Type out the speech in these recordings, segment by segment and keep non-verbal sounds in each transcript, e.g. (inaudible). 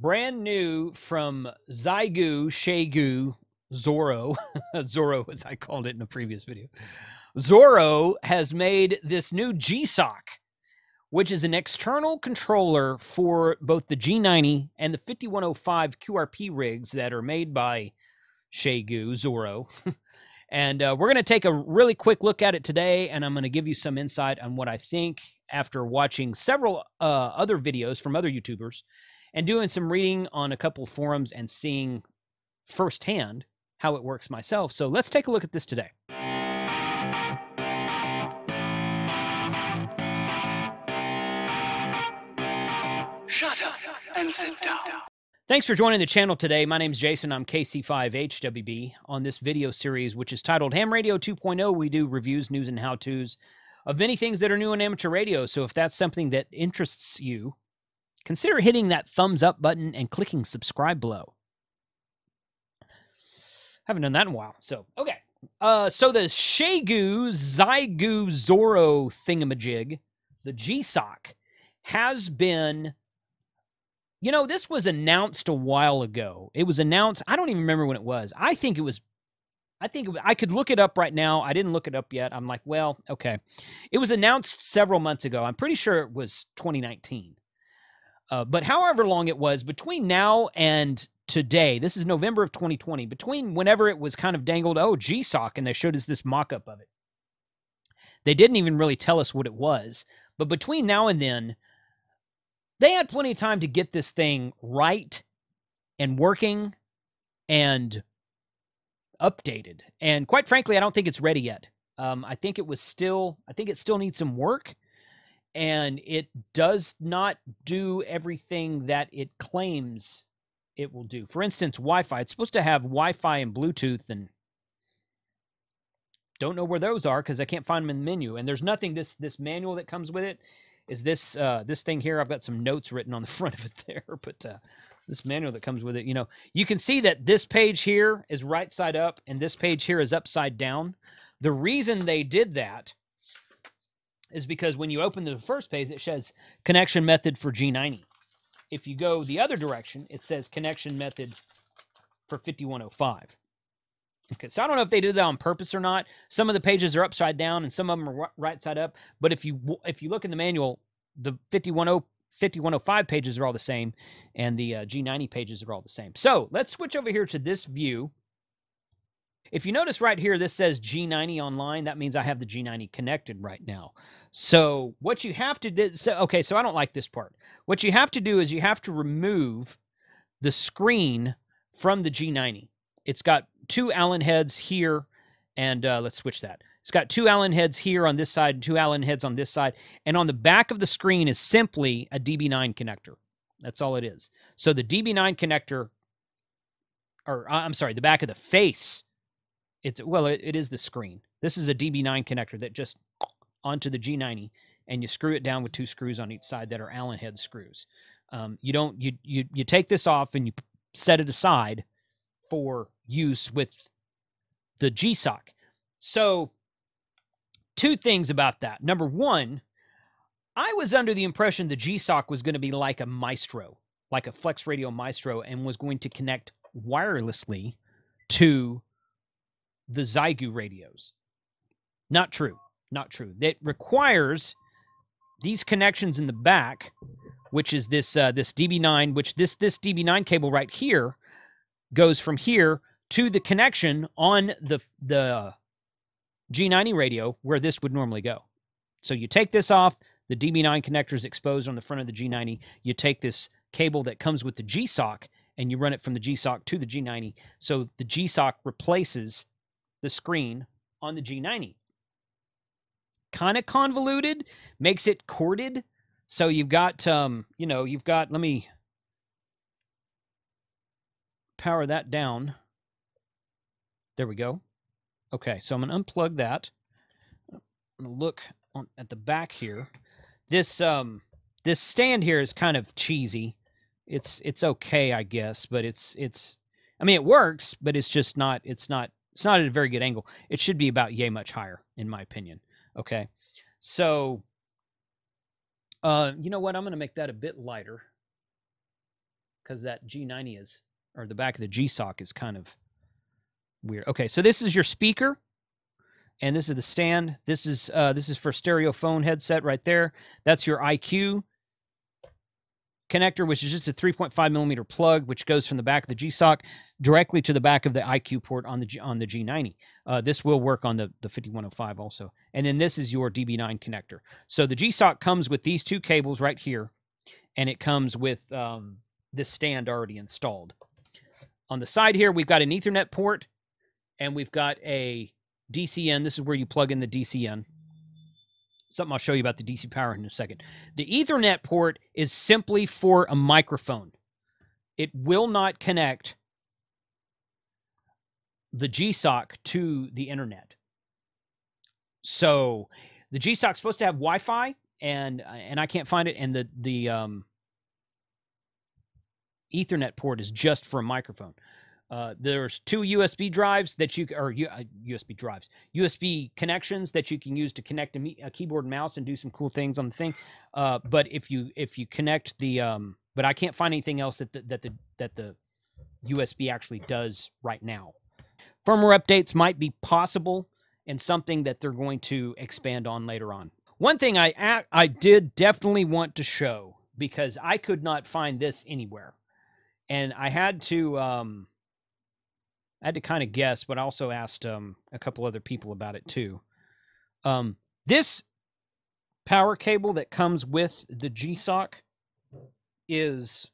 brand new from Zygu, Shegu, Zorro, (laughs) Zorro as I called it in a previous video. Zorro has made this new GSOC, which is an external controller for both the G90 and the 5105 QRP rigs that are made by Shegu, Zorro. (laughs) and uh, we're going to take a really quick look at it today, and I'm going to give you some insight on what I think after watching several uh, other videos from other YouTubers and doing some reading on a couple forums and seeing firsthand how it works myself. So let's take a look at this today. Shut up and sit down. Thanks for joining the channel today. My name is Jason. I'm KC5HWB. On this video series, which is titled Ham Radio 2.0, we do reviews, news, and how to's of many things that are new in amateur radio. So if that's something that interests you, consider hitting that thumbs up button and clicking subscribe below. Haven't done that in a while. So, okay. Uh, so the Shegu Zygu Zorro thingamajig, the GSOC, has been. You know, this was announced a while ago. It was announced. I don't even remember when it was. I think it was. I think I could look it up right now. I didn't look it up yet. I'm like, well, okay. It was announced several months ago. I'm pretty sure it was 2019. Uh, but however long it was between now and today, this is November of 2020, between whenever it was kind of dangled, oh, GSOC, and they showed us this mock up of it. They didn't even really tell us what it was. But between now and then, they had plenty of time to get this thing right and working and updated. And quite frankly, I don't think it's ready yet. Um, I think it was still, I think it still needs some work and it does not do everything that it claims it will do. For instance, Wi-Fi. It's supposed to have Wi-Fi and Bluetooth, and don't know where those are because I can't find them in the menu. And there's nothing. This this manual that comes with it is this uh, this thing here. I've got some notes written on the (laughs) front of it there, but uh, this manual that comes with it, you know, you can see that this page here is right side up, and this page here is upside down. The reason they did that is because when you open the first page, it says connection method for G90. If you go the other direction, it says connection method for 5105. Okay, so I don't know if they did that on purpose or not. Some of the pages are upside down and some of them are right side up. But if you if you look in the manual, the 5105 5105 pages are all the same, and the uh, G90 pages are all the same. So let's switch over here to this view. If you notice right here, this says G90 online. That means I have the G90 connected right now. So what you have to do, so, okay, so I don't like this part. What you have to do is you have to remove the screen from the G90. It's got two Allen heads here, and uh, let's switch that. It's got two Allen heads here on this side, and two Allen heads on this side. And on the back of the screen is simply a DB9 connector. That's all it is. So the DB9 connector, or I'm sorry, the back of the face it's well, it, it is the screen. This is a DB9 connector that just onto the G90, and you screw it down with two screws on each side that are Allen head screws. Um, you don't you you you take this off and you set it aside for use with the GSOC. So, two things about that. Number one, I was under the impression the GSOC was going to be like a Maestro, like a Flex Radio Maestro, and was going to connect wirelessly to the Zygu radios. Not true. Not true. It requires these connections in the back, which is this uh, this DB9, which this this DB9 cable right here goes from here to the connection on the the G90 radio where this would normally go. So you take this off, the DB9 connector is exposed on the front of the G90. You take this cable that comes with the GSOC and you run it from the GSOC to the G90. So the GSOC replaces the screen on the G90. Kind of convoluted, makes it corded. So you've got, um, you know, you've got, let me power that down. There we go. Okay, so I'm going to unplug that. I'm going to look on, at the back here. This um this stand here is kind of cheesy. It's it's okay, I guess, but it's it's I mean it works, but it's just not it's not it's not at a very good angle. It should be about yay much higher, in my opinion. Okay. So, uh, you know what? I'm going to make that a bit lighter because that G90 is, or the back of the GSOC is kind of weird. Okay, so this is your speaker, and this is the stand. This is uh, this is for stereo phone headset right there. That's your IQ connector, which is just a 3.5 millimeter plug, which goes from the back of the GSOC directly to the back of the IQ port on the G, on the G90. Uh, this will work on the the 5105 also. And then this is your DB9 connector. So the GSOC comes with these two cables right here, and it comes with um, this stand already installed. On the side here, we've got an Ethernet port, and we've got a DCN. This is where you plug in the DCN something I'll show you about the DC power in a second. The Ethernet port is simply for a microphone. It will not connect the GSOC to the internet. So the GSOC is supposed to have Wi-Fi, and and I can't find it, and the the um, Ethernet port is just for a microphone. Uh, there's two USB drives that you or uh, USB drives, USB connections that you can use to connect a, a, keyboard and mouse and do some cool things on the thing. Uh, but if you if you connect the um, but I can't find anything else that the, that the that the USB actually does right now. Firmware updates might be possible and something that they're going to expand on later on. One thing I I did definitely want to show because I could not find this anywhere, and I had to. Um, I had to kind of guess, but I also asked um, a couple other people about it too. Um, this power cable that comes with the GSOC is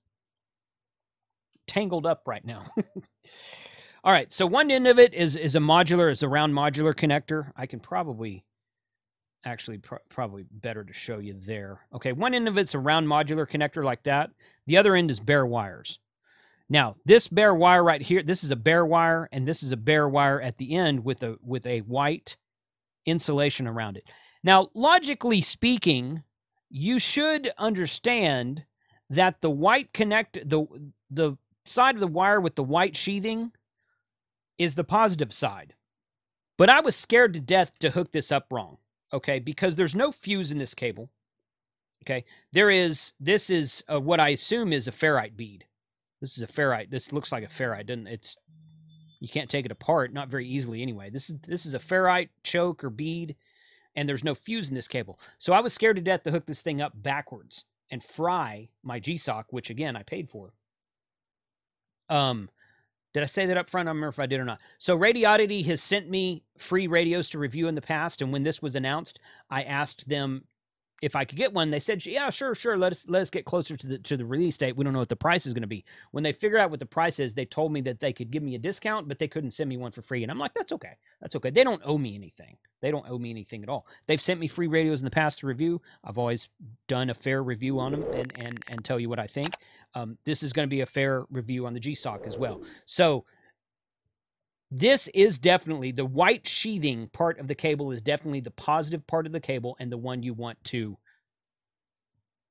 tangled up right now. (laughs) All right, so one end of it is is a modular, is a round modular connector. I can probably, actually, pr probably better to show you there. Okay, one end of it's a round modular connector like that. The other end is bare wires. Now, this bare wire right here, this is a bare wire, and this is a bare wire at the end with a with a white insulation around it. Now, logically speaking, you should understand that the white connect the the side of the wire with the white sheathing is the positive side. But I was scared to death to hook this up wrong, okay? Because there's no fuse in this cable. Okay, there is. This is what I assume is a ferrite bead. This is a ferrite. This looks like a ferrite, doesn't it's you can't take it apart, not very easily anyway. This is this is a ferrite choke or bead, and there's no fuse in this cable. So I was scared to death to hook this thing up backwards and fry my GSOC, which again I paid for. Um, did I say that up front? I don't remember if I did or not. So Radioddity has sent me free radios to review in the past, and when this was announced, I asked them if I could get one, they said, "Yeah, sure, sure. Let us let us get closer to the to the release date. We don't know what the price is going to be." When they figure out what the price is, they told me that they could give me a discount, but they couldn't send me one for free. And I'm like, "That's okay. That's okay. They don't owe me anything. They don't owe me anything at all. They've sent me free radios in the past to review. I've always done a fair review on them and and and tell you what I think. Um, this is going to be a fair review on the GSOC as well. So this is definitely the white sheathing part of the cable is definitely the positive part of the cable and the one you want to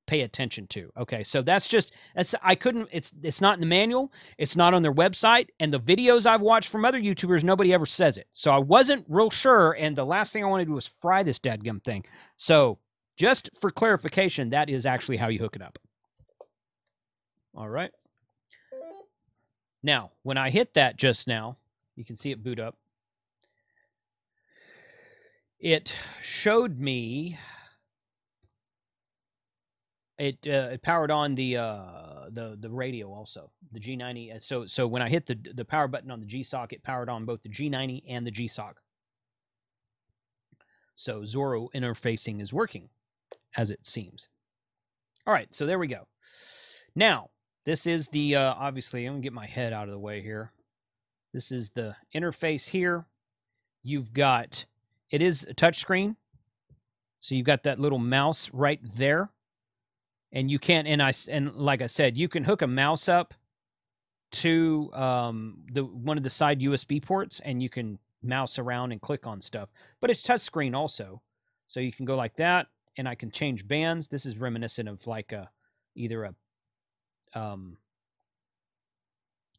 pay attention to. Okay, so that's just that's I couldn't it's it's not in the manual, it's not on their website, and the videos I've watched from other YouTubers, nobody ever says it. So I wasn't real sure, and the last thing I wanted to do was fry this dadgum thing. So just for clarification, that is actually how you hook it up. All right. Now, when I hit that just now, you can see it boot up. It showed me it uh, it powered on the uh the the radio also the G90 uh, so so when I hit the the power button on the GSOC it powered on both the G90 and the GSOC. So Zorro interfacing is working as it seems. All right so there we go. Now this is the uh obviously I'm gonna get my head out of the way here this is the interface here. You've got, it is a touchscreen. So you've got that little mouse right there. And you can't, and I, and like I said, you can hook a mouse up to um, the one of the side USB ports and you can mouse around and click on stuff. But it's touchscreen also. So you can go like that and I can change bands. This is reminiscent of like a either a um,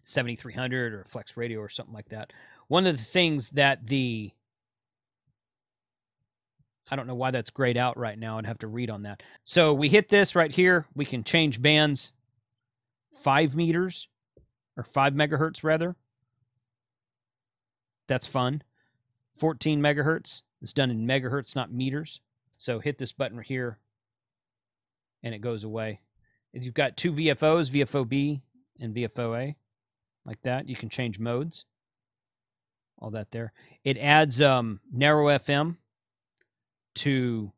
7300 or Flex Radio or something like that. One of the things that the I don't know why that's grayed out right now. I'd have to read on that. So we hit this right here. We can change bands five meters or five megahertz rather. That's fun. 14 megahertz. It's done in megahertz, not meters. So hit this button right here and it goes away. If you've got two VFOs, VFOB and VFOA, like that, you can change modes. All that there. It adds um, narrow FM to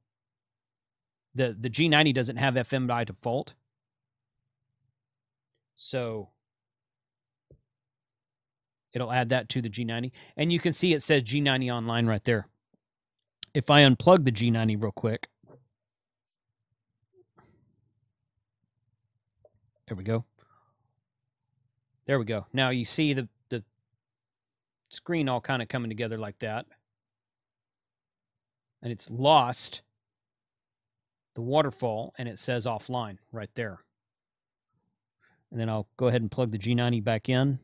the the G90 doesn't have FM by default. So it'll add that to the G90. And you can see it says G90 online right there. If I unplug the G90 real quick, there we go. There we go. Now you see the, the screen all kind of coming together like that. And it's lost the waterfall and it says offline right there. And then I'll go ahead and plug the G90 back in.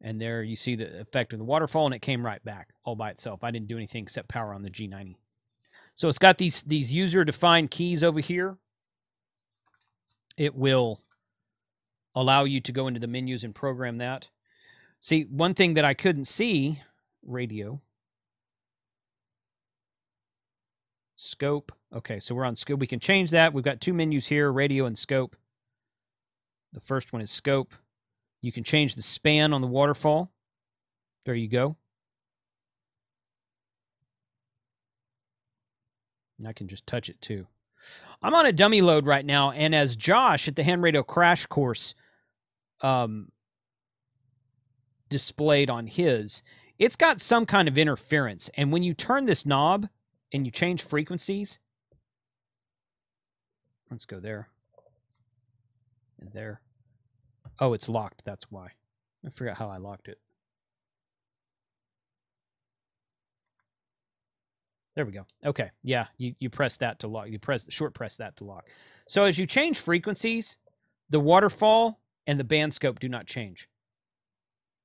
And there you see the effect of the waterfall and it came right back all by itself. I didn't do anything except power on the G90. So it's got these these user defined keys over here. It will allow you to go into the menus and program that. See, one thing that I couldn't see, radio, scope. Okay, so we're on scope. We can change that. We've got two menus here, radio and scope. The first one is scope. You can change the span on the waterfall. There you go. And I can just touch it too. I'm on a dummy load right now, and as Josh at the Ham Radio Crash Course um, displayed on his, it's got some kind of interference. And when you turn this knob and you change frequencies, let's go there and there. Oh, it's locked. That's why. I forgot how I locked it. There we go. Okay. Yeah, you, you press that to lock. You press short press that to lock. So as you change frequencies, the waterfall and the band scope do not change.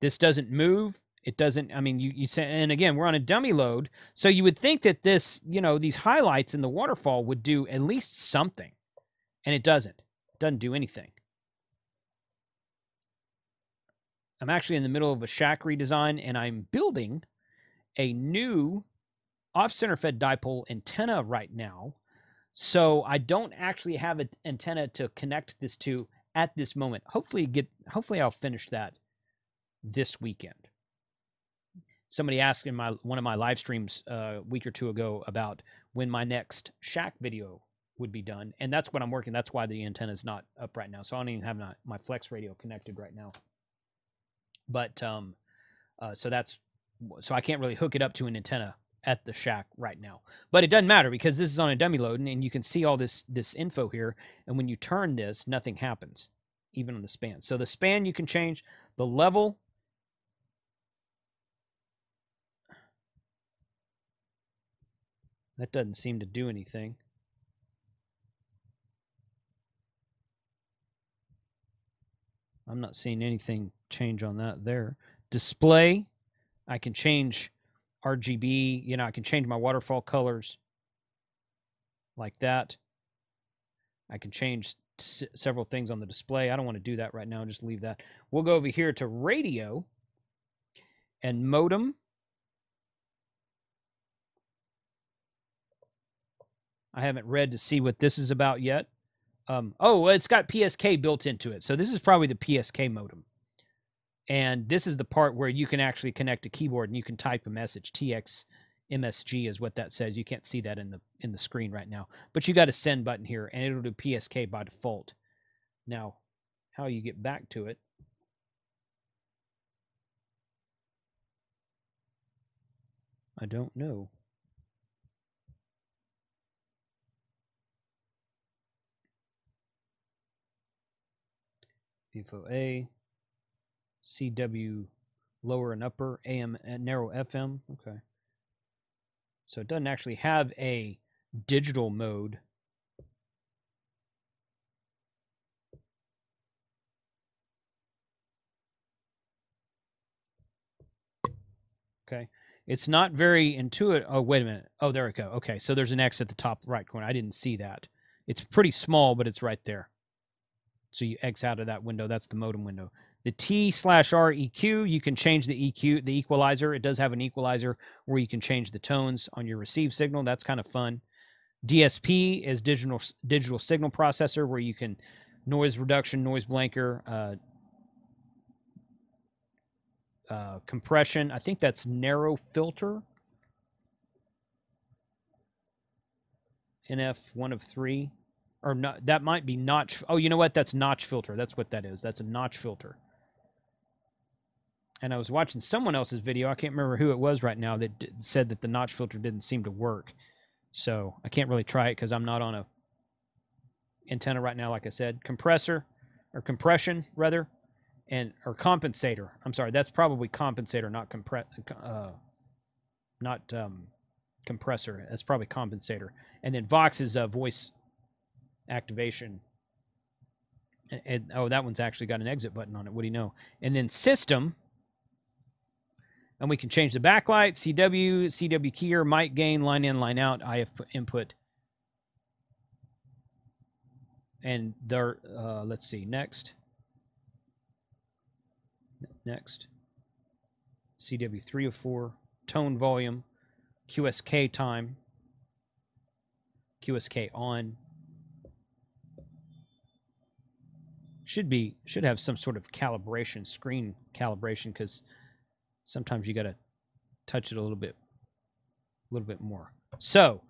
This doesn't move. It doesn't, I mean, you, you say, and again, we're on a dummy load. So you would think that this, you know, these highlights in the waterfall would do at least something. And it doesn't. It doesn't do anything. I'm actually in the middle of a shack redesign and I'm building a new off center fed dipole antenna right now. So I don't actually have an antenna to connect this to at this moment. Hopefully get hopefully I'll finish that this weekend. Somebody asked in my one of my live streams uh, a week or two ago about when my next shack video would be done, and that's what I'm working. That's why the antenna is not up right now. So I don't even have my, my flex radio connected right now. But um, uh, so that's so I can't really hook it up to an antenna at the shack right now. But it doesn't matter because this is on a dummy load and, and you can see all this this info here. And when you turn this, nothing happens, even on the span. So the span you can change, the level. That doesn't seem to do anything. I'm not seeing anything change on that there. Display, I can change RGB. You know, I can change my waterfall colors like that. I can change s- several things on the display. I don't want to do that right now. Just leave that. We'll go over here to radio and modem. I haven't read to see what this is about yet. Um, oh, it's got PSK built into it. So this is probably the PSK modem. And this is the part where you can actually connect a keyboard and you can type a message. TX MSG is what that says. You can't see that in the in the screen right now. But you got a send button here and it'll do PSK by default. Now, how you get back to it I don't know. Info A, CW lower and upper, AM and uh, narrow FM. Okay. So it doesn't actually have a digital mode. Okay. It's not very intuitive. Oh, wait a minute. Oh, there we go. Okay, so there's an X at the top right corner. I didn't see that. It's pretty small, but it's right there. So you X out of that window. That's the modem window. The T slash R EQ, you can change the EQ, the equalizer. It does have an equalizer where you can change the tones on your receive signal. That's kind of fun. DSP is digital digital signal processor where you can noise reduction, noise blanker, uh, uh, compression. I think that's narrow filter. NF one of three, or not? That might be notch. Oh, you know what? That's notch filter. That's what that is. That's a notch filter. And I was watching someone else's video. I can't remember who it was right now that d- said that the notch filter didn't seem to work. So I can't really try it because I'm not on a antenna right now. Like I said, compressor or compression rather, and or compensator. I'm sorry, that's probably compensator, not compress, uh, not um, compressor. That's probably compensator. And then Vox is a voice activation. And, and oh, that one's actually got an exit button on it. What do you know? And then system and we can change the backlight, CW, CW keyer, mic gain, line in, line out, IF input. And there, uh, let's see, next. Next. CW 304, tone volume, QSK time, QSK on. Should be, should have some sort of calibration, screen calibration, because sometimes you got to touch it a little bit a little bit more. So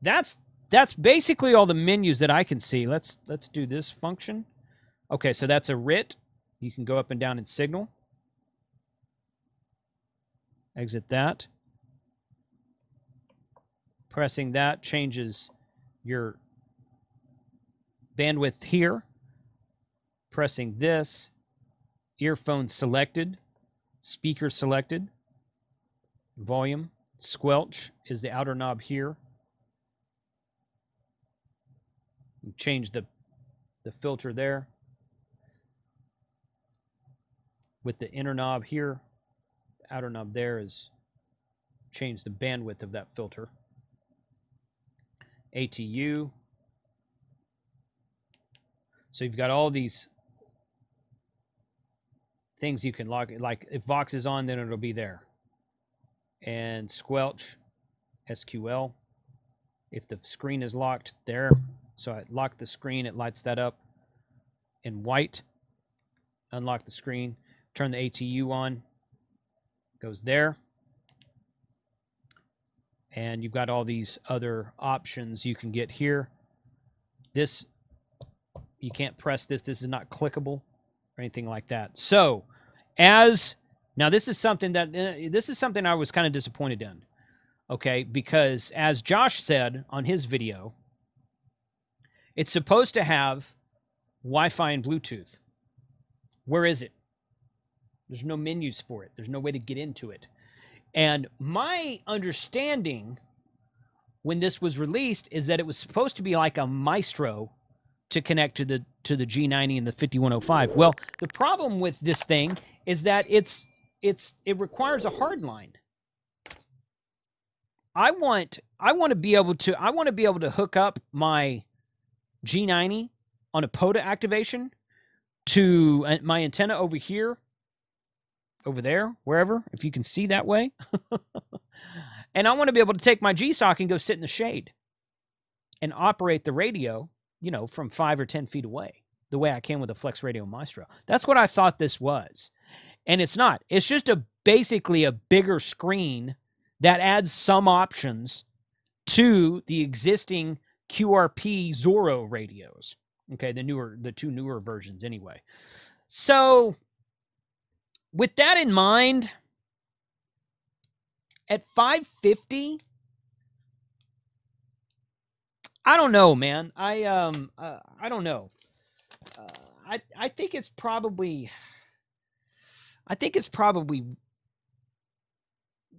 that's that's basically all the menus that i can see. Let's let's do this function. Okay so that's a rit you can go up and down in signal. Exit that. Pressing that changes your bandwidth here. Pressing this earphone selected speaker selected, volume, squelch is the outer knob here. Change the, the filter there. With the inner knob here, the outer knob there is change the bandwidth of that filter. ATU. So you've got all these things you can lock. Like if Vox is on, then it'll be there. And Squelch, SQL. If the screen is locked there, so I lock the screen, it lights that up in white. Unlock the screen, turn the ATU on, goes there. And you've got all these other options you can get here. This, you can't press this. This is not clickable or anything like that. So, as now, this is something that uh, this is something I was kind of disappointed in. Okay, because as Josh said on his video, it's supposed to have Wi-Fi and Bluetooth. Where is it? There's no menus for it. There's no way to get into it. And my understanding when this was released is that it was supposed to be like a Maestro to connect to the to the G90 and the 5105. Well, the problem with this thing is that it's it's it requires a hard line. I want I want to be able to I want to be able to hook up my G90 on a POTA activation to uh, my antenna over here over there wherever if you can see that way (laughs) and I want to be able to take my GSOC and go sit in the shade and operate the radio you know, from five or 10 feet away, the way I can with a Flex Radio Maestro. That's what I thought this was. And it's not. It's just a basically a bigger screen that adds some options to the existing QRP Zorro radios. Okay, the newer, the two newer versions anyway. So, with that in mind, at 550, I don't know, man. I um uh, I don't know. Uh, I I think it's probably I think it's probably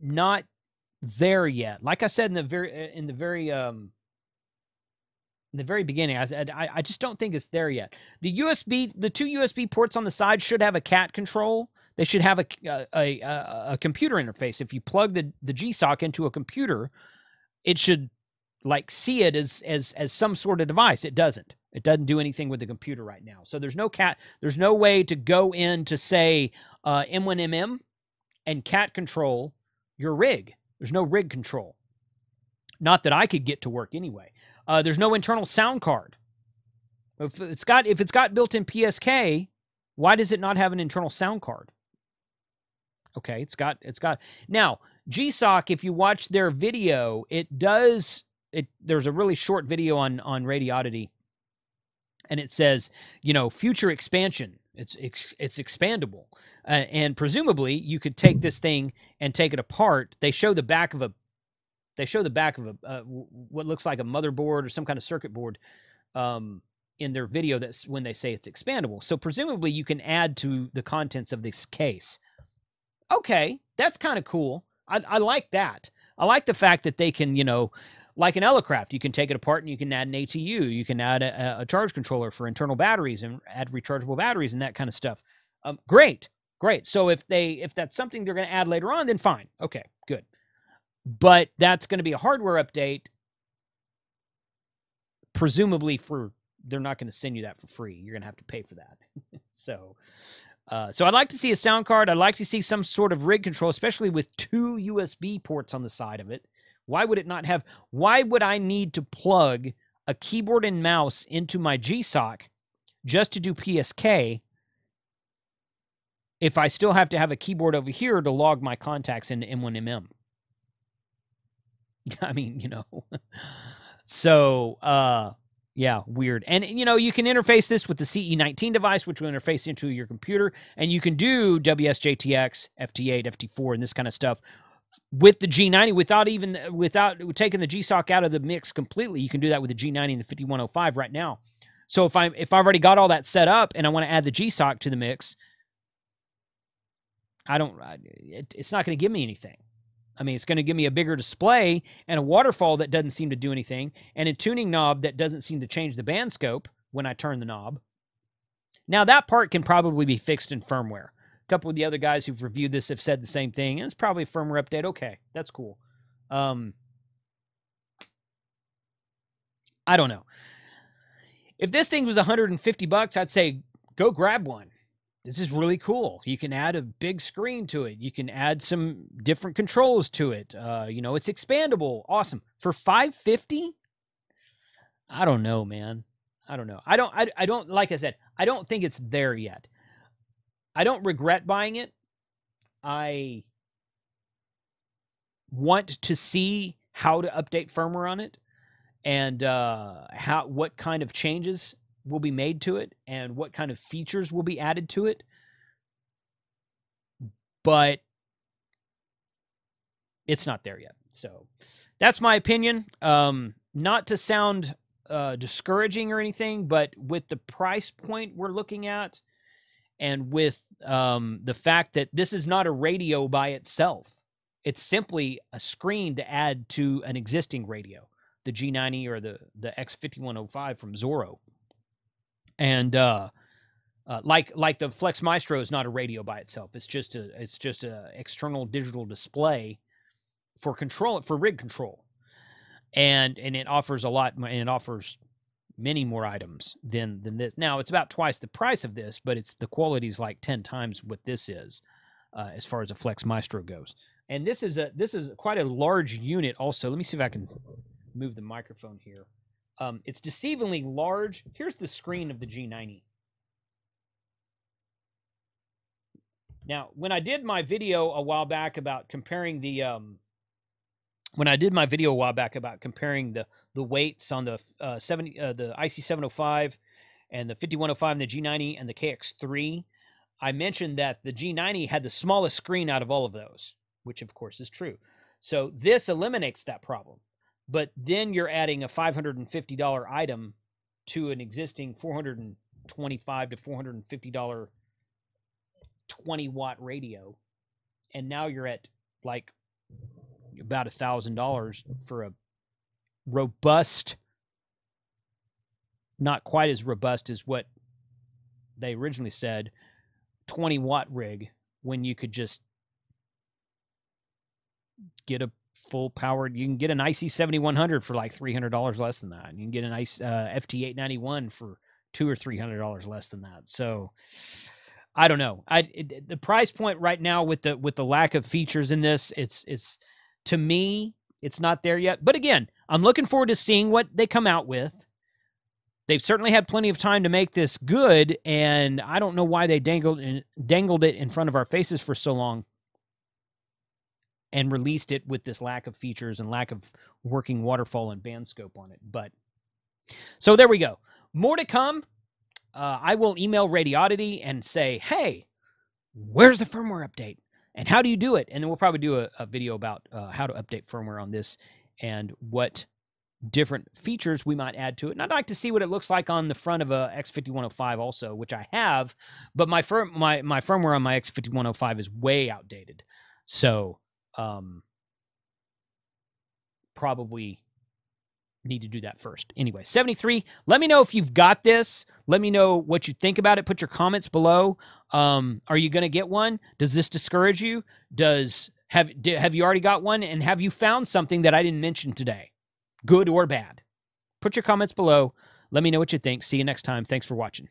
not there yet. Like I said in the very uh, in the very um in the very beginning, I said I, I just don't think it's there yet. The USB, the two USB ports on the side should have a cat control they should have a a, a, a computer interface. If you plug the the GSOC into a computer, it should like see it as as as some sort of device. It doesn't. It doesn't do anything with the computer right now. So there's no cat. There's no way to go in to say uh, N1MM and cat control your rig. There's no rig control. Not that I could get to work anyway. Uh, there's no internal sound card. If it's got if it's got built-in PSK, why does it not have an internal sound card? Okay, it's got it's got now GSOC. If you watch their video, it does it. There's a really short video on on Radioddity, and it says you know future expansion. It's it's, it's expandable, uh, and presumably you could take this thing and take it apart. They show the back of a they show the back of a uh, what looks like a motherboard or some kind of circuit board um, in their video that's when they say it's expandable. So presumably you can add to the contents of this case. Okay, that's kind of cool. I, I like that. I like the fact that they can, you know, like an Elecraft, you can take it apart and you can add an ATU. You can add a, a charge controller for internal batteries and add rechargeable batteries and that kind of stuff. Um, great, great. So if they if that's something they're going to add later on, then fine. Okay, good. But that's going to be a hardware update, presumably for they're not going to send you that for free. You're going to have to pay for that. (laughs) so, uh, so I'd like to see a sound card. I'd like to see some sort of rig control, especially with two USB ports on the side of it. Why would it not have? Why would I need to plug a keyboard and mouse into my GSOC just to do PSK if I still have to have a keyboard over here to log my contacts into N1MM? (laughs) I mean, you know. so, uh, yeah, weird. And you know, you can interface this with the CE19 device, which will interface into your computer, and you can do WSJTX, FT8, FT4, and this kind of stuff with the G90 without even without taking the GSOC out of the mix completely. You can do that with the G90 and the 5105 right now. So if I'm if I've already got all that set up and I want to add the GSOC to the mix, I don't. It, it's not going to give me anything. I mean, it's going to give me a bigger display and a waterfall that doesn't seem to do anything, and a tuning knob that doesn't seem to change the band scope when I turn the knob. Now, that part can probably be fixed in firmware. A couple of the other guys who've reviewed this have said the same thing, and it's probably a firmware update. Okay, that's cool. Um, I don't know. If this thing was 150 bucks, I'd say go grab one this is really cool. You can add a big screen to it. You can add some different controls to it. Uh, you know, it's expandable. Awesome. For 550? I don't know, man. I don't know. I don't I, I don't like I said, I don't think it's there yet. I don't regret buying it. I want to see how to update firmware on it and uh, how what kind of changes will be made to it and what kind of features will be added to it. But it's not there yet. So that's my opinion. Um, not to sound uh, discouraging or anything, but with the price point we're looking at, and with um, the fact that this is not a radio by itself, it's simply a screen to add to an existing radio, the G90 or the the X5105 from Zorro. And uh, uh, like like the Flex Maestro is not a radio by itself. It's just a it's just a external digital display for control for rig control, and and it offers a lot and it offers many more items than than this. Now it's about twice the price of this, but it's the quality is like ten times what this is uh, as far as a Flex Maestro goes. And this is a this is quite a large unit. Also, let me see if I can move the microphone here. Um, it's deceivingly large. Here's the screen of the G90. Now, when I did my video a while back about comparing the um, when I did my video a while back about comparing the the weights on the uh, 70 uh, the IC 705 and the 5105 and the G90 and the KX3, I mentioned that the G90 had the smallest screen out of all of those, which of course is true. So this eliminates that problem but then you're adding a $550 item to an existing 425 to 450 dollar 20 watt radio and now you're at like about a thousand dollars for a robust not quite as robust as what they originally said 20 watt rig when you could just get a full powered. You can get an IC seventy one hundred for like three hundred dollars less than that. And You can get an IC uh, FT eight ninety one for two or three hundred dollars less than that. So I don't know. I it, the price point right now with the with the lack of features in this, it's it's to me it's not there yet. But again, I'm looking forward to seeing what they come out with. They've certainly had plenty of time to make this good, and I don't know why they dangled dangled it in front of our faces for so long and released it with this lack of features and lack of working waterfall and band scope on it. But so there we go. More to come. Uh, I will email Radioddity and say, hey, where's the firmware update? And how do you do it? And then we'll probably do a, a video about uh, how to update firmware on this and what different features we might add to it. And I'd like to see what it looks like on the front of a X5105 also, which I have, but my firm my my firmware on my X5105 is way outdated. So, um probably need to do that first. Anyway, 73. Let me know if you've got this. Let me know what you think about it. Put your comments below. Um, are you going to get one? Does this discourage you? Does have have you already got one? And have you found something that I didn't mention today, good or bad? Put your comments below. Let me know what you think. See you next time. Thanks for watching.